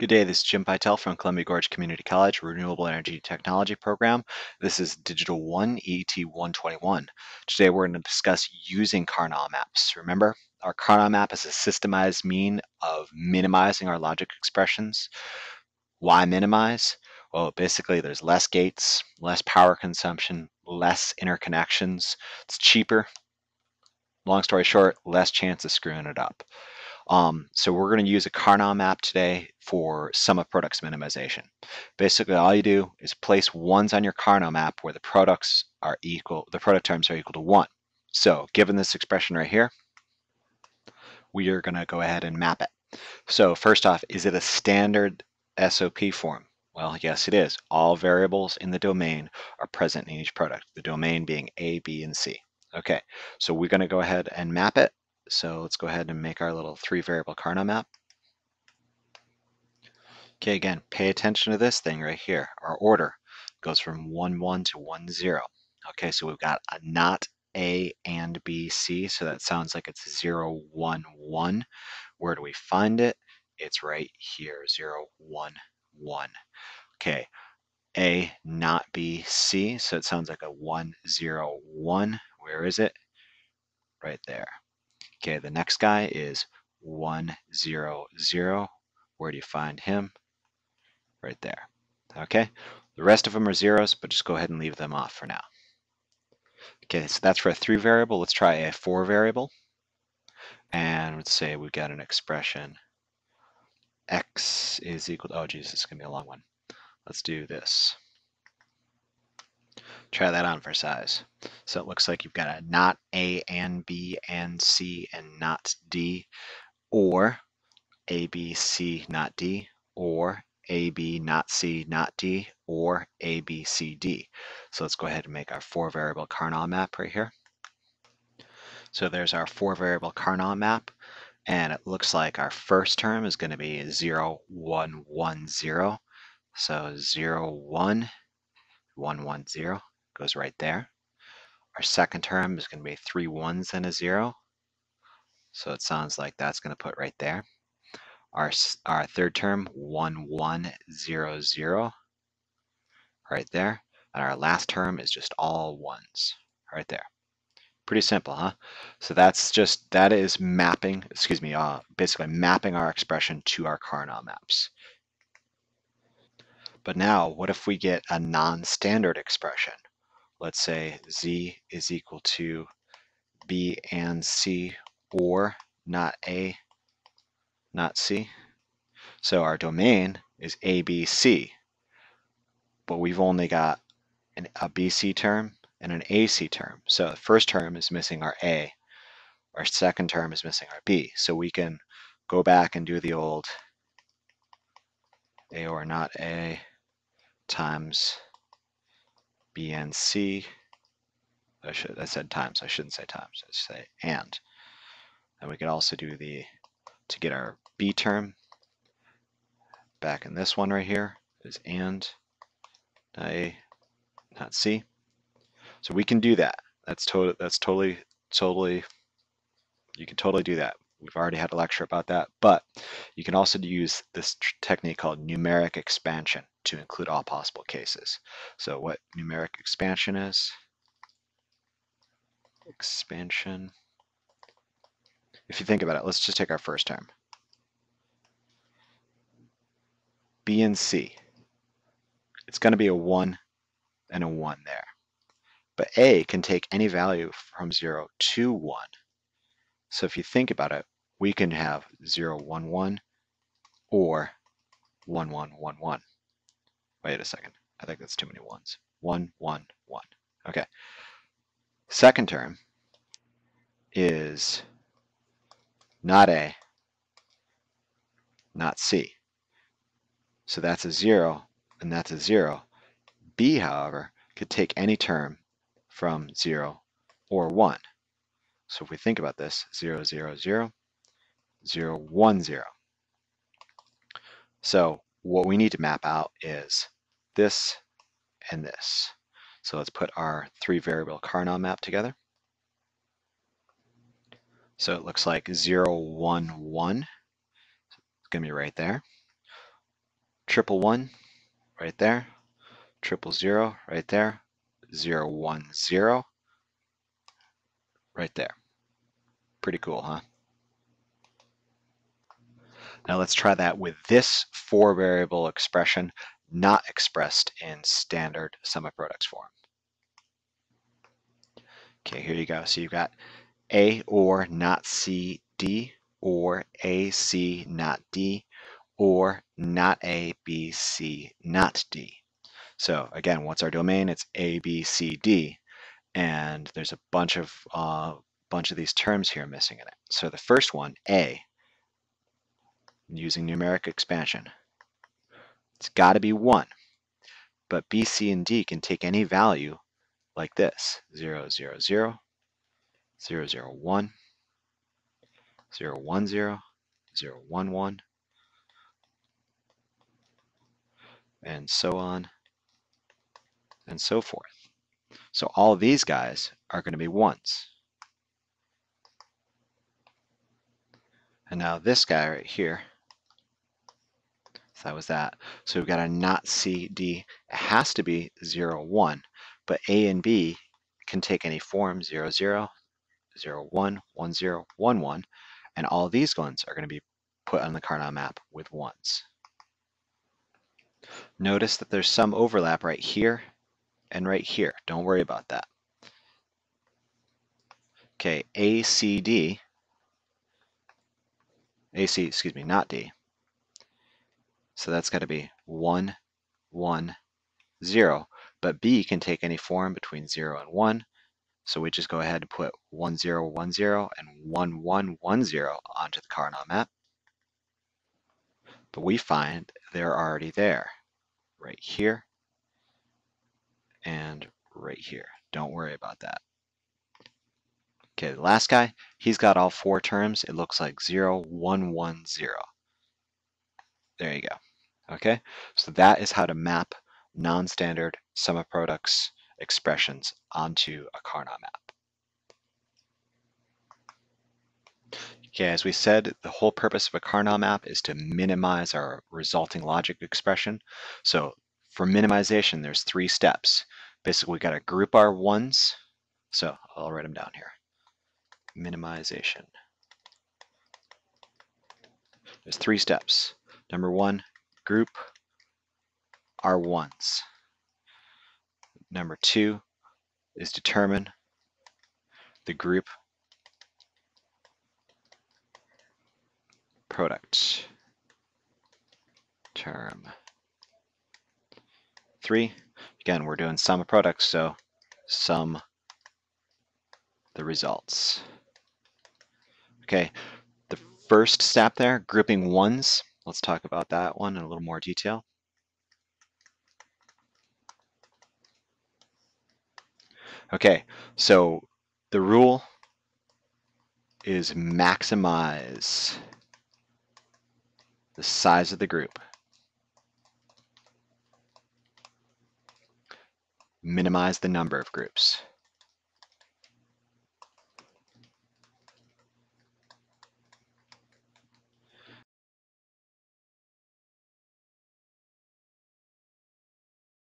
Good day, this is Jim Pytel from Columbia Gorge Community College Renewable Energy Technology Program. This is Digital 1 ET 121. Today we're going to discuss using Karnaugh maps. Remember, our Karnaugh map is a systemized mean of minimizing our logic expressions. Why minimize? Well, basically there's less gates, less power consumption, less interconnections. It's cheaper. Long story short, less chance of screwing it up. Um, so we're going to use a Karnaugh map today for sum of products minimization. Basically, all you do is place ones on your Karnaugh map where the products are equal, the product terms are equal to one. So given this expression right here, we are going to go ahead and map it. So first off, is it a standard SOP form? Well, yes, it is. All variables in the domain are present in each product, the domain being A, B, and C. Okay, so we're going to go ahead and map it so let's go ahead and make our little three variable Karnaugh map. Okay, again, pay attention to this thing right here. Our order goes from 1, 1 to 1, 0. Okay, so we've got a not A and B, C, so that sounds like it's 0, 1, 1. Where do we find it? It's right here, 0, 1, 1. Okay, A, not B, C, so it sounds like a 1, 0, 1. Where is it? Right there. Okay, the next guy is 100. Where do you find him? Right there. Okay, the rest of them are zeros, but just go ahead and leave them off for now. Okay, so that's for a three variable. Let's try a four variable. And let's say we've got an expression x is equal to, oh geez, it's gonna be a long one. Let's do this. Try that on for size. So it looks like you've got a not A and B and C and not D, or A, B, C, not D, or A, B, not C, not D, or A, B, C, D. So let's go ahead and make our four variable Karnaugh map right here. So there's our four variable Karnaugh map. And it looks like our first term is going to be 0, 1, 1, 0. So 0, 1, 1, 1, 0 goes right there. Our second term is going to be three ones and a zero. So it sounds like that's going to put right there. Our, our third term, one, one, zero, zero, right there. And our last term is just all ones, right there. Pretty simple, huh? So that's just, that is mapping, excuse me, uh, basically mapping our expression to our Karnaugh maps. But now, what if we get a non-standard expression? Let's say z is equal to b and c or not a, not c. So our domain is ABC, but we've only got an, a BC term and an AC term. So the first term is missing our A, our second term is missing our B. So we can go back and do the old A or not A times B and C. I should I said times. I shouldn't say times. I should say and. And we could also do the to get our B term back in this one right here is and not A not C. So we can do that. That's totally that's totally totally you can totally do that. We've already had a lecture about that, but you can also use this technique called numeric expansion to include all possible cases. So what numeric expansion is, expansion, if you think about it, let's just take our first term. B and C, it's going to be a 1 and a 1 there. But A can take any value from 0 to 1. So if you think about it, we can have 0, 1, 1 or 1, 1, 1, 1. Wait a second. I think that's too many ones. 1, 1, 1. Okay. Second term is not A, not C. So that's a 0, and that's a 0. B, however, could take any term from 0 or 1. So if we think about this, 0, 0, 0, 0, 1, 0. So what we need to map out is this and this. So let's put our three variable Karnaugh map together. So it looks like 0, 1, 1. It's going to be right there. triple one right there, triple zero right there, zero one zero right there. Pretty cool, huh? Now let's try that with this four variable expression not expressed in standard sum of products form. Okay, here you go. So you've got A or not C, D, or A, C, not D, or not A, B, C, not D. So again, what's our domain? It's A, B, C, D. And there's a bunch of uh, bunch of these terms here missing in it. So the first one, A, using numeric expansion. It's got to be 1. But B, C, and D can take any value like this. 0, 0, 0, 0, 0, 1, 0, 1, 0, 0, 1, 1, and so on and so forth. So all these guys are going to be 1s. And now this guy right here so that was that. So we've got a not C, D. It has to be 0, 1. But A and B can take any form, 0, 0, 0, 1, 1, 0, 1, 1. And all these ones are going to be put on the Karnaugh map with 1s. Notice that there's some overlap right here and right here. Don't worry about that. Okay, A, C, D. AC, excuse me, not D. So that's got to be 1, 1, 0. But B can take any form between 0 and 1. So we just go ahead and put 1, 0, 1, 0 and 1, 1, 1, 0 onto the Karnaugh map. But we find they're already there, right here and right here. Don't worry about that. Okay, the last guy, he's got all four terms. It looks like 0, 1, 1, 0. There you go. Okay, so that is how to map non-standard sum of products expressions onto a Karnaugh map. Okay, as we said, the whole purpose of a Karnaugh map is to minimize our resulting logic expression. So for minimization, there's three steps. Basically, we got to group our ones. So I'll write them down here. Minimization. There's three steps. Number one, group our ones. Number two is determine the group product term. Three, again, we're doing sum of products, so sum the results. Okay, the first step there, grouping ones, Let's talk about that one in a little more detail. Okay, so the rule is maximize the size of the group. Minimize the number of groups.